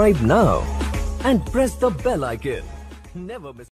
Subscribe now and press the bell icon. Never miss